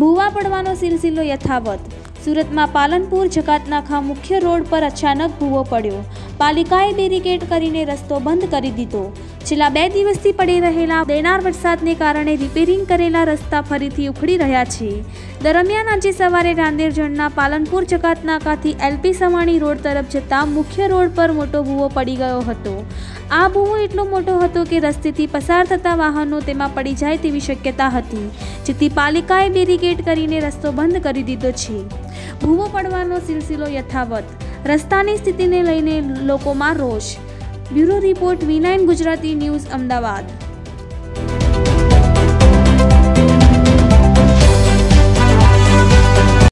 પડવાનો સિલસિલો યથાવત. સુરતમાં પાલનપુર, જકાતનાખા મુખ્ય રોડ પર અચાનક ભૂવો પડ્યો. પાલિકાએ બેરિકેડ કરીને રસ્તો બંધ કરી દીધો. છેલ્લા બે દિવસથી પડી રહેલા દેનાર વરસાદને કારણે રિપેરિંગ કરેલા રસ્તા ફરીથી ઉખડી રહ્યા છે. દરમિયાન આજે સવારે રાંદેરજણના પાલનપુર જકાતનાકાથી એલપી સવાણી રોડ તરફ જતા મુખ્ય રોડ પર મોટો ભૂવો પડી ગયો હતો. આ ભૂવો એટલો મોટો હતો કે રસ્તેથી પસાર થતા વાહનો તેમાં પડી જાય તેવી શક્યતા હતી. જેથી પાલિકાએ બેરિકેડ કરીને રસ્તો બંધ કરી દીધો છે. ભૂવો પડવાનો સિલસિલો યથાવત. રસ્તાની સ્થિતિને લઈને લોકોમાં રોષ. Bureau report V Gujarati news Ahmedabad.